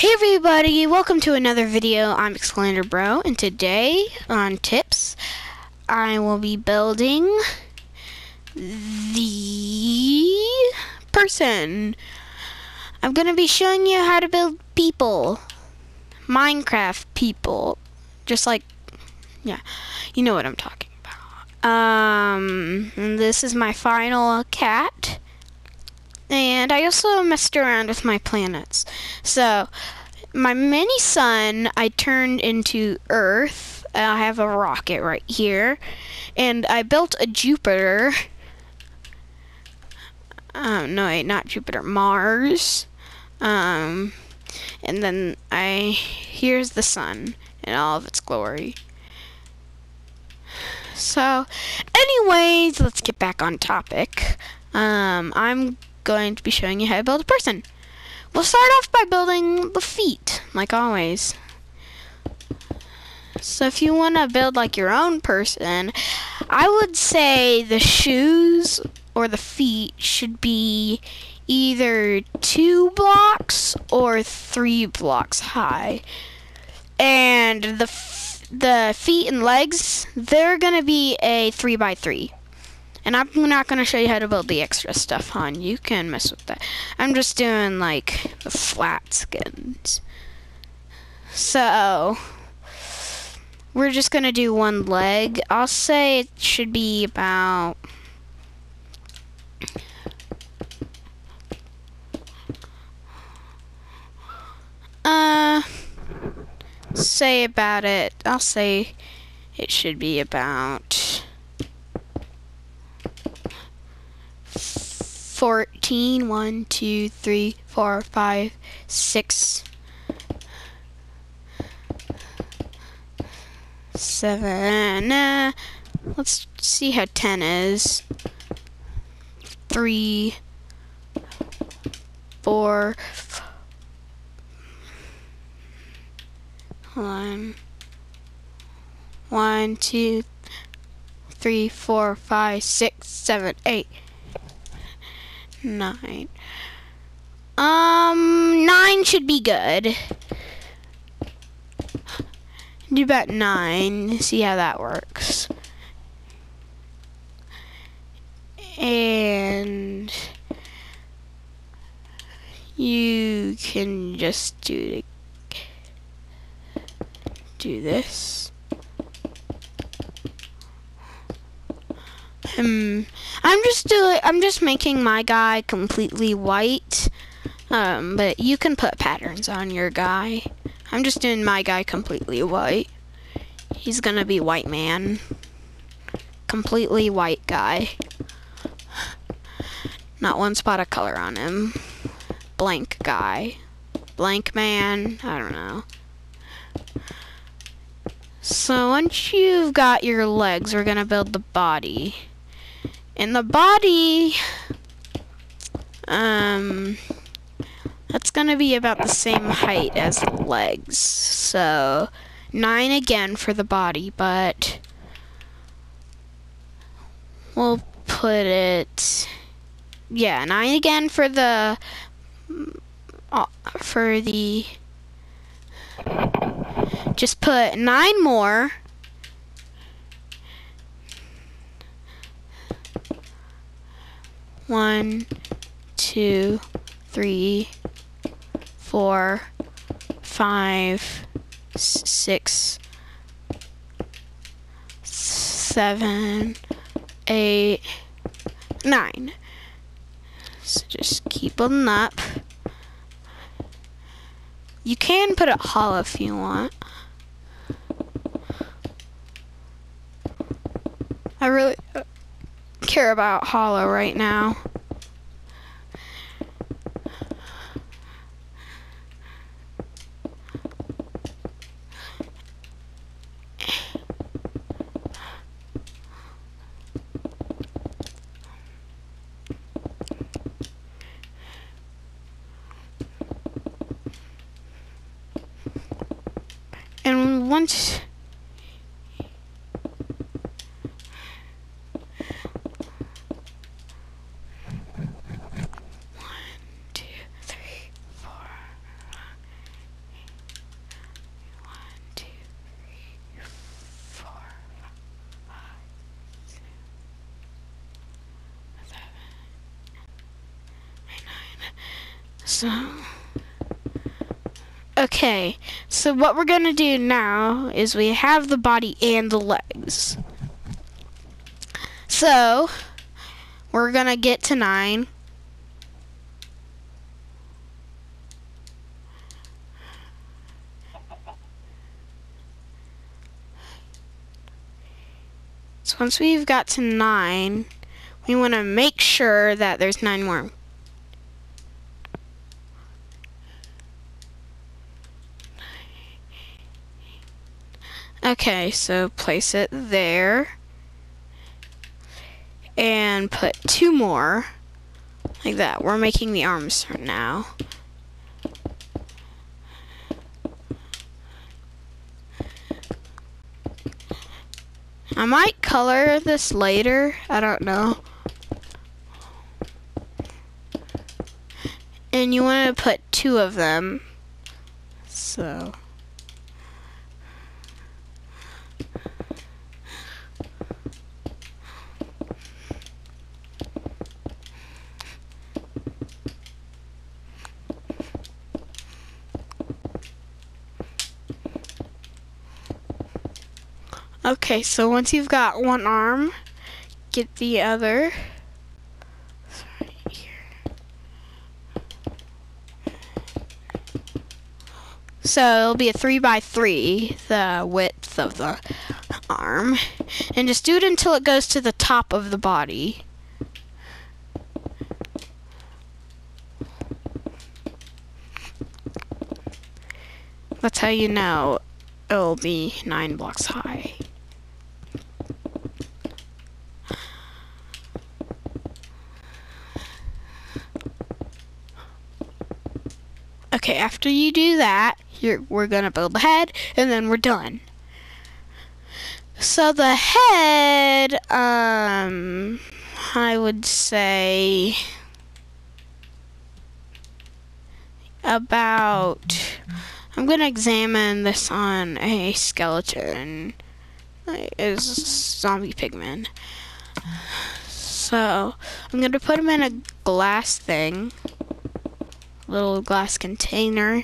Hey everybody, welcome to another video. I'm Exclander Bro, and today on Tips, I will be building the person. I'm gonna be showing you how to build people. Minecraft people. Just like, yeah, you know what I'm talking about. Um, this is my final cat. And I also messed around with my planets. So, my mini sun I turned into Earth. I have a rocket right here. And I built a Jupiter. Um, no, wait, not Jupiter, Mars. Um, and then I, here's the sun in all of its glory. So, anyways, let's get back on topic. Um, I'm going to be showing you how to build a person. We'll start off by building the feet, like always. So if you want to build like your own person, I would say the shoes or the feet should be either two blocks or three blocks high. And the the feet and legs, they're gonna be a three by three. And I'm not going to show you how to build the extra stuff, hon. You can mess with that. I'm just doing, like, the flat skins. So, we're just going to do one leg. I'll say it should be about... Uh, say about it. I'll say it should be about 14. 1, 2, 3, 4, 5, 6, 7. Uh, let's see how 10 is. 3, 4, 1, 1, 2, 3, 4, 5, 6, 7, 8 nine. Um, nine should be good. Do about nine, see how that works. And you can just do do this. Um, I'm just doing. I'm just making my guy completely white. Um, but you can put patterns on your guy. I'm just doing my guy completely white. He's gonna be white man. Completely white guy. Not one spot of color on him. Blank guy. Blank man. I don't know. So once you've got your legs, we're gonna build the body. In the body, um, that's going to be about the same height as the legs. So, 9 again for the body, but we'll put it, yeah, 9 again for the, uh, for the, just put 9 more One, two, three, four, five, six, seven, eight, nine. So just keep them up. You can put it hollow if you want. I really care about Hollow right now. And once So. Okay, so what we're gonna do now is we have the body and the legs. So, we're gonna get to nine. So once we've got to nine, we want to make sure that there's nine more. Okay, so place it there. And put two more. Like that. We're making the arms now. I might color this later. I don't know. And you want to put two of them. So. Okay, so once you've got one arm, get the other. So it'll be a three by three, the width of the arm. And just do it until it goes to the top of the body. That's how you know it'll be nine blocks high. Okay, after you do that, we're gonna build the head, and then we're done. So the head, um, I would say about. I'm gonna examine this on a skeleton. Is zombie pigman. So I'm gonna put him in a glass thing little glass container.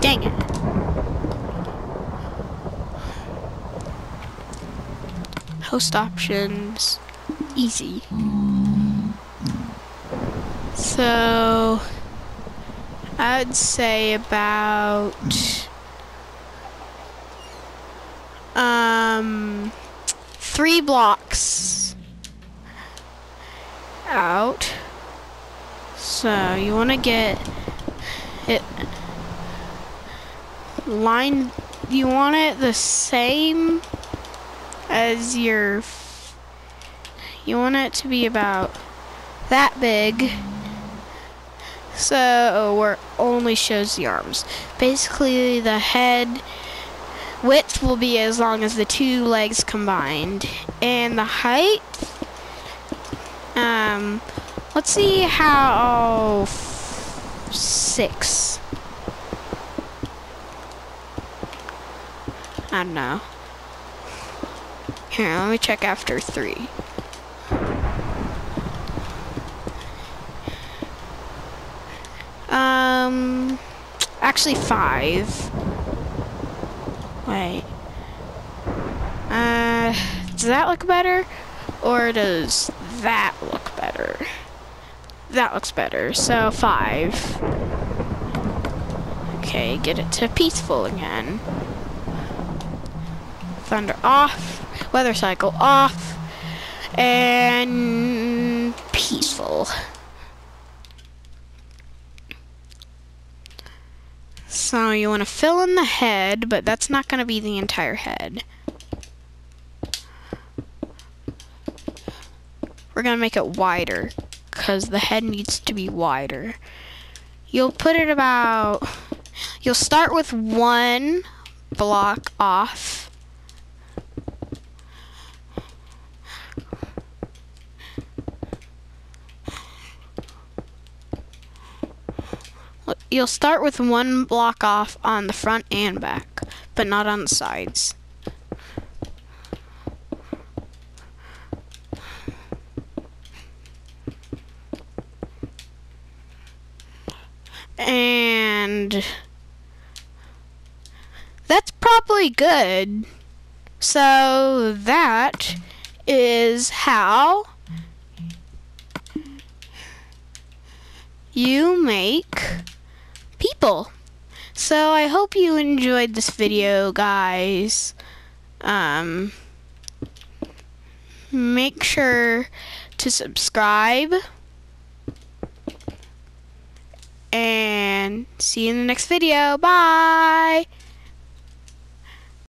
Dang it. Host options easy. So I'd say about um three blocks out. So you want to get it line you want it the same as your you want it to be about that big. So where only shows the arms. Basically the head width will be as long as the two legs combined. And the height um let's see how six. I don't know here, let me check after three. Um, actually five. Wait. Uh, does that look better? Or does that look better? That looks better, so five. Okay, get it to peaceful again. Thunder off weather cycle off, and peaceful. So you want to fill in the head, but that's not going to be the entire head. We're going to make it wider, because the head needs to be wider. You'll put it about, you'll start with one block off you'll start with one block off on the front and back, but not on the sides. And that's probably good. So that is how you make people. So I hope you enjoyed this video, guys. Um, make sure to subscribe. And see you in the next video. Bye!